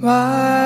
Why